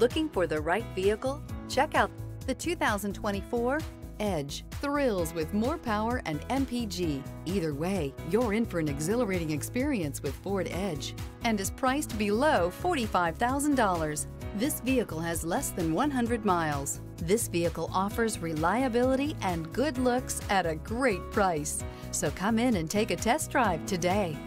Looking for the right vehicle? Check out the 2024 Edge. Thrills with more power and MPG. Either way, you're in for an exhilarating experience with Ford Edge and is priced below $45,000. This vehicle has less than 100 miles. This vehicle offers reliability and good looks at a great price. So come in and take a test drive today.